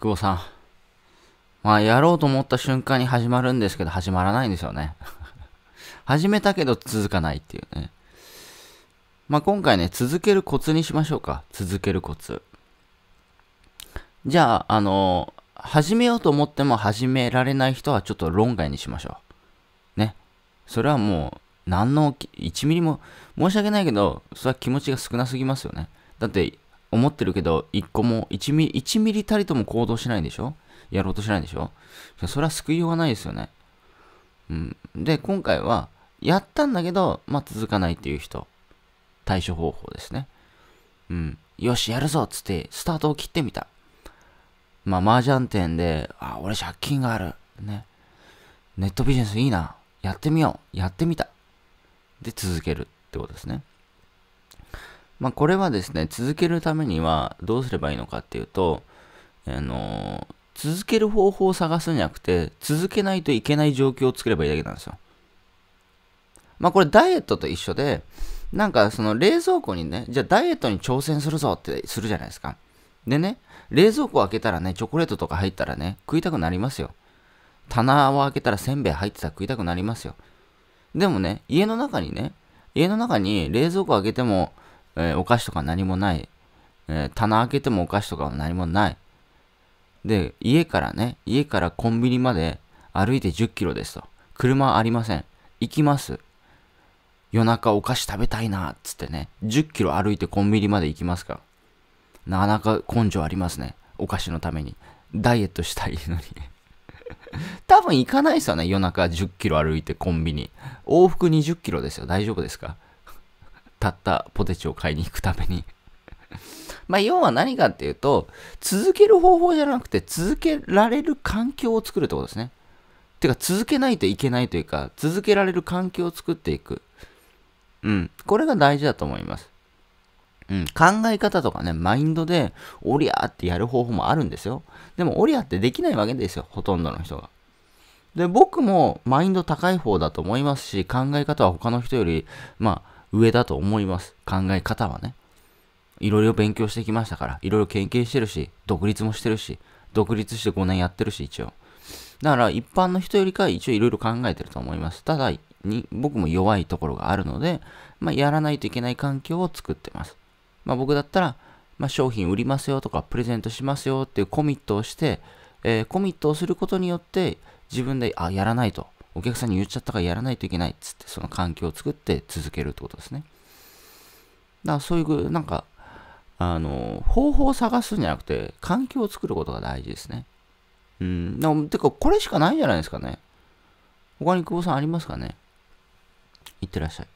久保さん。まあ、やろうと思った瞬間に始まるんですけど、始まらないんですよね。始めたけど続かないっていうね。まあ、今回ね、続けるコツにしましょうか。続けるコツ。じゃあ、あの始めようと思っても始められない人はちょっと論外にしましょう。ね。それはもう、何の、1ミリも、申し訳ないけど、それは気持ちが少なすぎますよね。だって、思ってるけど、1個も1ミリ、1ミリたりとも行動しないんでしょ？やろうとしないでしょ？それは救いようがないですよね。うん。で、今回は、やったんだけど、まあ、続かないっていう人、対処方法ですね。うん。よし、やるぞっつって、スタートを切ってみた。まあ、麻雀店で、あ、俺借金がある。ね。ネットビジネスいいな。やってみよう。やってみた。で、続けるってことですね。まあ、これはですね、続けるためにはどうすればいいのかっていうと、あの、続ける方法を探すんじゃなくて、続けないといけない状況を作ればいいだけなんですよ。まあこれダイエットと一緒で、なんかその冷蔵庫にね、じゃあダイエットに挑戦するぞってするじゃないですか。でね、冷蔵庫を開けたらね、チョコレートとか入ったらね、食いたくなりますよ。棚を開けたらせんべい入ってたら食いたくなりますよ。でもね、家の中にね、家の中に冷蔵庫開けても、えー、お菓子とか何もない。えー、棚開けてもお菓子とかは何もない。で、家からね、家からコンビニまで歩いて10キロですと。車ありません。行きます。夜中お菓子食べたいな、っつってね、10キロ歩いてコンビニまで行きますから。なかなか根性ありますね。お菓子のために。ダイエットしたいのに 多分行かないですよね。夜中10キロ歩いてコンビニ。往復20キロですよ。大丈夫ですか？たったポテチを買いに行くために まあ、要は何かっていうと、続ける方法じゃなくて、続けられる環境を作るってことですね。てか、続けないといけないというか、続けられる環境を作っていく。うん。これが大事だと思います。うん。考え方とかね、マインドで、おりゃーってやる方法もあるんですよ。でも、おりゃーってできないわけですよ。ほとんどの人が。で、僕もマインド高い方だと思いますし、考え方は他の人より、まあ、上だと思います。考え方はね。いろいろ勉強してきましたから、いろいろ研究してるし、独立もしてるし、独立して5年やってるし、一応。だから一般の人よりかは一応いろいろ考えてると思います。ただ、に僕も弱いところがあるので、まあ、やらないといけない環境を作ってます。まあ、僕だったら、まあ、商品売りますよとか、プレゼントしますよっていうコミットをして、えー、コミットをすることによって、自分で、あ、やらないと。お客さんに言っちゃったからやらないといけないっつって、その環境を作って続けるってことですね。だからそういう、なんか、あの、方法を探すんじゃなくて、環境を作ることが大事ですね。うん。でも、てか、これしかないんじゃないですかね。他に久保さんありますかね？いってらっしゃい。